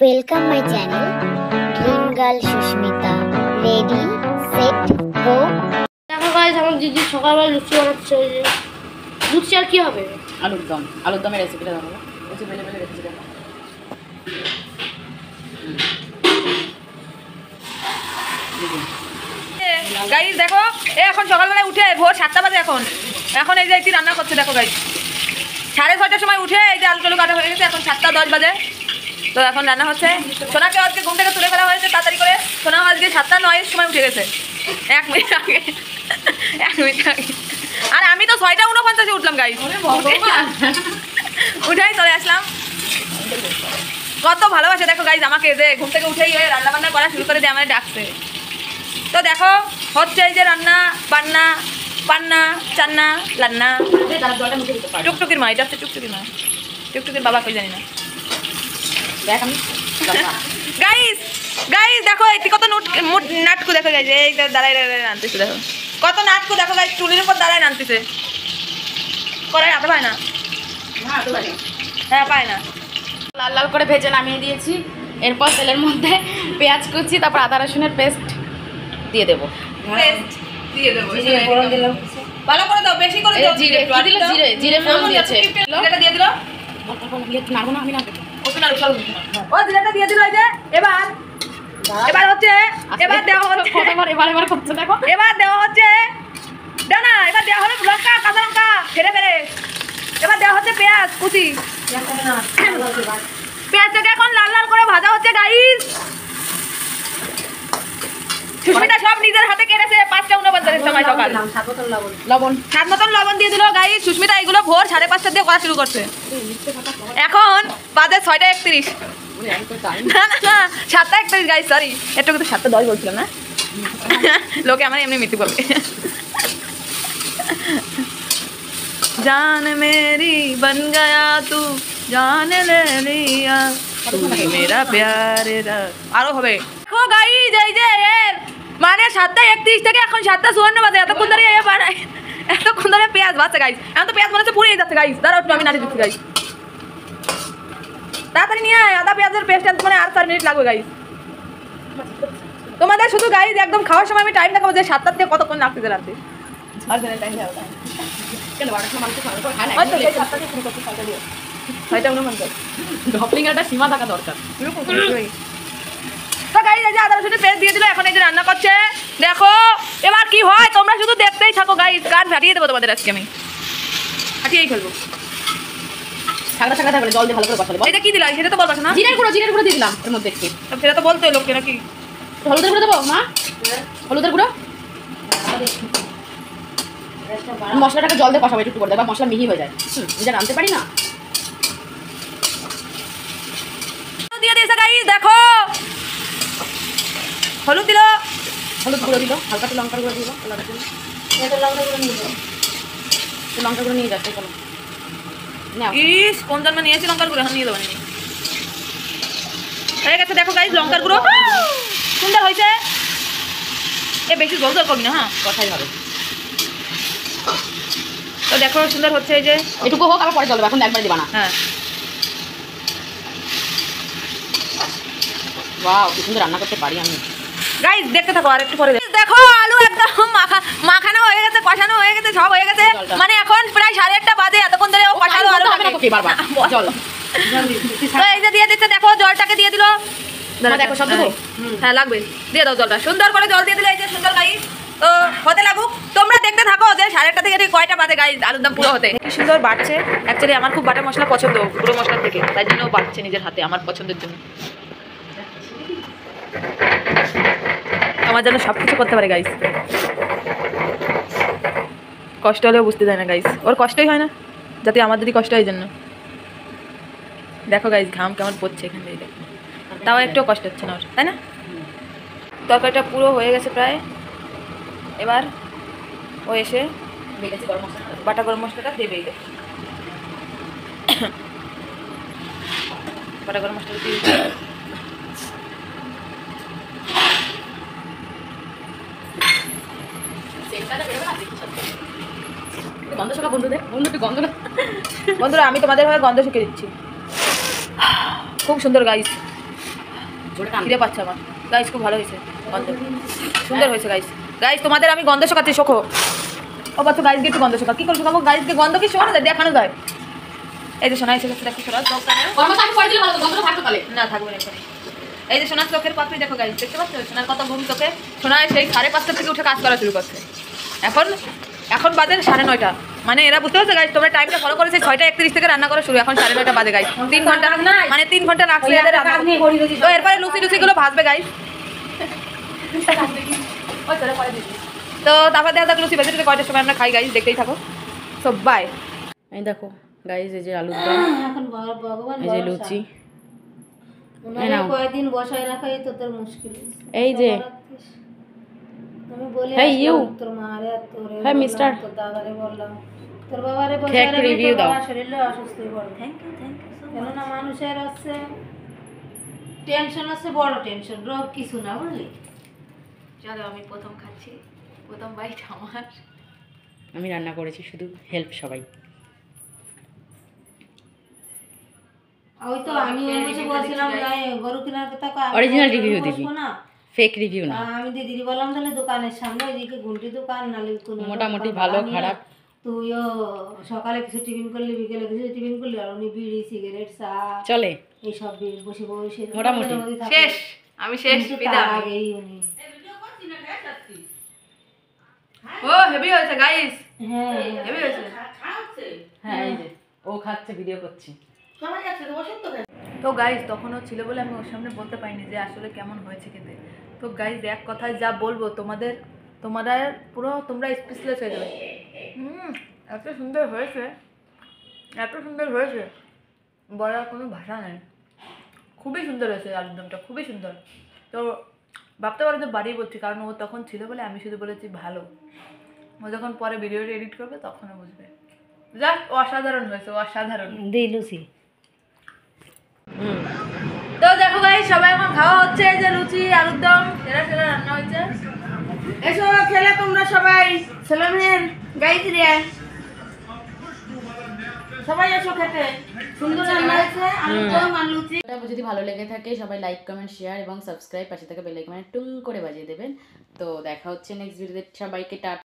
Welcome my channel. Dream Girl Sushmita. Ready, set, go. দেখো guys আমার দিদি সকালবেলা লুচি বানাচ্ছে ওই যে। লুচি আর কি হবে? আলুর দম। আলুর দমের রেসিপিটা দেখাবো কিছু বেলে বেলে দেখো। গাইজ দেখো এ এখন সকালবেলায় উঠে ভোর সাতটা বাজে এখন। এখন এই যে একটি রান্না করছে দেখো গাইজ সাড়ে ছটার সময় উঠে এই যে আলু টালু কাটা হয়ে গেছে এখন সাতটা দশ বাজে। তো এখন রান্না হচ্ছে। সোনাকে আজকে ঘুম থেকে তুলে ফেলা হয়েছে তাড়াতাড়ি করে। সোনা আজকে সাতটা নয়ের সময় উঠে গেছে। এক মিনিট আগে। এক মিনিট আগে। আর আমি তো ছয়টা উনপঞ্চাশে উঠলাম গাইজ উঠেই চলে আসলাম। কত ভালোবাসে দেখো গাইজ আমাকে যে ঘুম থেকে উঠেই হয়ে রান্না বান্না করা শুরু করে দিয়ে আমার ডাকছে। তো দেখো হচ্ছে এই যে রান্না বান্না পান্না চান্না লান্না। টুকটুকির মা এটা হচ্ছে টুকটুকির মা। টুকটুকির বাবা কই জানি না। গাইস গাইস দেখো এটি কত নুট নাটকু দেখো গাইস এই দাঁড়াই দাঁড়াই নানতেছে দেখো। কত নাটকু দেখো গাইস চুলির উপর দাঁড়ায় নানতেছে করাই হাতে পায় না? হ্যাঁ পায় না। লাল লাল করে ভেজে নামিয়ে দিয়েছি। এরপর তেলের মধ্যে পেঁয়াজ কুচি তারপর আদা রসুনের পেস্ট দিয়ে দেবো। পেস্ট দিয়ে দেবো ভালো করে দাও বেশি করে দাও। জিরে জিরে জিরে ফোড়ন দিয়েছে। জিরেটা দিয়ে দিলো নাড়বো। না আমি না ও জিরাটা দিয়ে দিল যে এবার। এবার হচ্ছে এবার দেওয়া হচ্ছে। এবার এবার করছে দেখো। এবার দেওয়া হচ্ছে দাও না এবার দেওয়া হবে লঙ্কা কাঁচা লঙ্কা ফেরে ফেরে এবার দেওয়া হচ্ছে পেঁয়াজ কুচি। পেঁয়াজটাকে এখন লাল লাল করে ভাজা হচ্ছে গাইস সুস্মিতা সব নিজের হাতে কেটেছে পাঁচটা উনপঞ্চাশের সময় সকাল। লবণ সাত মতন লবণ। দিয়ে দিল গাইস সুস্মিতা। ভোর সাড়ে পাঁচটার দিয়ে করা শুরু করছে। এখন বাজার ছয়টা একত্রিশ। সাতটা একত্রিশ গাই সরি একটু কিন্তু সাতটা দশ বলছিল না? লোকে আমার এমনি মৃত্যু করবে জান মেরি বন গয়া তু, জান লে লিয়া। মেরা প্যার আরও হবে। দেখো গাই যাই যে মানে সাতটা একত্রিশ থেকে এখন সাতটা চুয়ান্ন বাজে, এতক্ষণ ধরে বানায় পেঁয়াজ গাইজ এখন তো পেঁয়াজ মনে হচ্ছে পুড়িয়ে যাচ্ছে দাঁড়াও একটু আমি নাড়ি দিচ্ছি তাড়াতাড়ি নিয়ে আয় আদা পেঁয়াজের পেস্ট মানে আর চার মিনিট লাগবে তোমাদের শুধু গাইজ একদম খাওয়ার সময় আমি টাইম দেখাবো যে সাতটার থেকে কতক্ষণ লাগতেছে রাতে আর টাইম দেখাবো কেন বারোটার সময় মানুষ খাওয়ার পর খায় না হয়তো সেই সাতটা থেকে শুরু করছি ছয়টা দিয়ে ছয়টা উনপঞ্চাশ ঢপলিংয়ের একটা সীমা থাকা দরকার। তো গাইজ এই যে দিল এখন এই যে রান্না করছে। দেখো এবার কি হয় তোমরা শুধু ফাটিয়ে দেবো তোমাদের আজকে আমি। ফাটিয়েই ফেলব। থাকলে থাকলে থাকলে জল দিয়ে ভালো করে বসালে এটা কি দিলাম সেটা তো বলবা না জিরের গুঁড়ো জিরের গুঁড়ো দিয়ে দিলাম এর মধ্যে একটু। সেটা তো বলতে লোককে নাকি। হলুদের গুঁড়ো দেবো মা? হলুদের গুঁড়ো? মশলাটাকে জল দিয়ে কষাবো একটু করে দেবো মশলা মিহি হয়ে যায়। নিজে রাঁধতে পারি না? দিয়ে দিয়েছে গাইজ দেখো। হলুদ দিল। হলুদ গুঁড়ো দিল হালকা একটু লঙ্কার গুঁড়ো দিল লঙ্কার গুঁড়ো নিয়ে যাও। লঙ্কার গুঁড়ো নিয়ে যাচ্ছে ইস কোন জন্ম নিয়েছি লঙ্কার গুঁড়ো? এখন নিয়ে হয়ে গেছে দেখো গাইজ লঙ্কার গুঁড়ো। সুন্দর হয়েছে। এ বেশি জল জল করবি না হ্যাঁ? কথাই হবে। তো দেখো সুন্দর হচ্ছে এই যে। এটুকু হোক আবার পরে চলবে এখন একবার দিবা না। হ্যাঁ। ওয়াও কি সুন্দর রান্না করতে পারি আমি। গাইজ দেখতে থাকো আর একটু পরে দেখো। আলু একদম মাখা মাখানো হয়ে গেছে কষানো হয়ে গেছে সব হয়ে গেছে। মানে এখন প্রায় সাড়ে একটা বাজে এতক্ষণ ধরে ও কষানো আলু এই যে দিয়ে দিচ্ছে দেখো জলটাকে দিয়ে দিল। দেখো, সব দেবো? হ্যাঁ। লাগবে। দিয়ে দাও জলটা। সুন্দর করে জল দিয়ে দিলে এই যে সুন্দর তো হতে লাগুক তোমরা দেখতে থাকো যে সাড়ে থেকে কয়টা বাজে গাই আলুর দাম পুরো হতে। কি সুন্দর বাড়ছে। অ্যাকচুয়ালি আমার খুব বাটা মশলা পছন্দ পুরো মশলা থেকে। তাই জন্য বাড়ছে নিজের হাতে আমার পছন্দের জন্য। আমার জন্য সব কিছু করতে পারে গাইস কষ্ট হলেও বুঝতে দেয় না গাইস ওর কষ্টই হয় না, যাতে আমার যদি কষ্ট হয় জন্য। দেখো গাইস ঘাম কেমন পড়ছে এখান থেকে তাও একটু কষ্ট হচ্ছে না ওর, তাই না? তরকারিটা পুরো হয়ে গেছে প্রায়। এবার ও এসে বাটা গরম মশলাটা দেবেই দেবে বাটা গরম মশলাটা দিয়ে বন্ধুদের। বন্ধুরা আমি তোমাদের হয়ে গন্ধ শুকিয়ে দিচ্ছি। খুব সুন্দর গাইস। খিদে পাচ্ছে আমার। গাইস খুব ভালো হয়েছে গন্ধ। সুন্দর হয়েছে গাইস গাইস তোমাদের আমি গন্ধ শোকাচ্ছি শোকো। ও বাচ্চা গাইসকে একটু গন্ধ শোকা কি করে শোকাবো? গাইসকে গন্ধ কি শোনা যায়? দেখানো যায়। এই যে শোনা এসে গেছে দেখো শোনা না থাকবে না এই যে সোনার চোখের পাপড়ি দেখো গাইস দেখতে পাচ্ছ? সোনার কত ঘুম চোখে। সোনা সেই সাড়ে পাঁচটা থেকে উঠে কাজ করা শুরু করছে। এখন এখন বাজে সাড়ে নয়টা। মানে এরা বুঝতে পারছ গাইস তোমরা টাইমটা ফলো করেছে ছয়টা একত্রিশ থেকে রান্না করা শুরু এখন সাড়ে নয়টা বাজে গাইস তিন ঘণ্টা মানে তিন ঘণ্টা লাগছে। তো এরপরে লুচি লুচি গুলো ভাজবে গাইস তো তারপর দেখা যাক লুচি ভেজে কয়টার সময় আমরা খাই গাইস দেখতেই থাকো। সব বাই এই দেখো গাইজ এই যে আলুর দম। এখন ভগবান এই যে লুচি। কয়দিন বসায় রাখাই তো তোর মুশকিল এই যে। আমি বলে আসলাম, you. তোর মারে আর তোরে Hey, বললাম, তোর দাদারে বললাম তোর বাবারে review তোর দাও। শরীরে অসুস্থ হয়ে পড়বে কেননা মানুষের হচ্ছে টেনশন আছে বড় টেনশন রোগ কিছু না বুঝলি চলো আমি প্রথম খাচ্ছি প্রথম বাইট আমার আমি রান্না করেছি শুধু হেল্প সবাই। ওই তো আমি বলছিলাম গরু কেনার কথা review বসবো দিবি। না। ফেক রিভিউ না। আমি দিদি বললাম তাহলে দোকানের সামনে ওইদিকে ঘুমটি দোকান নালে মোটামুটি ভালো, খারাপ। তুইও সকালে কিছু টিফিন করলি বিকেলে কিছু টিফিন করলি আর উনি বিড়ি সিগারেট চা চলে। এইসব বসে বসে মোটামুটি। শেষ আমি শেষ বিদায়। আগেই উনি ও হেভি হয়েছে গাইস হ্যাঁ হেভি হয়েছে। হ্যাঁ ও খাচ্ছে ভিডিও করছি। তো গাইজ তখনও ছিল বলে আমি ওর সামনে বলতে পারিনি যে আসলে কেমন হয়েছে খেতে। তো গাইজ এক কথায় যা বলব তোমাদের তোমরা পুরো তোমরা স্পেশালাইজ হয়ে যাবে। হুম এত সুন্দর হয়েছে। এত সুন্দর হয়েছে। বলার কোনো ভাষা নেই। খুবই সুন্দর হয়েছে আলুরদমটা খুবই সুন্দর। তো ভাবতে পারো যে বাড়ি বলছি কারণ ও তখন ছিল বলে আমি শুধু বলেছি ভালো। ও যখন পরে ভিডিওটা এডিট করবে তখনও বুঝবে। যাক অসাধারণ হয়েছে অসাধারণ। দিই লুচি তো দেখো ভাই সবাই আমার খাওয়া হচ্ছে এই যে লুচি আলুর দম সেরা সেরা রান্না হয়েছে। এসো খেলে তোমরা সবাই ছেলে মেয়ের রে। সবাই এসো খেতে। সুন্দর রান্না হয়েছে আলুর দম আর লুচি। যদি ভালো লেগে থাকে সবাই লাইক কমেন্ট শেয়ার এবং সাবস্ক্রাইব পাশে থেকে বেল আইকনে টুং করে বাজিয়ে দেবেন। তো দেখা হচ্ছে নেক্সট ভিডিওতে সবাইকে টাটা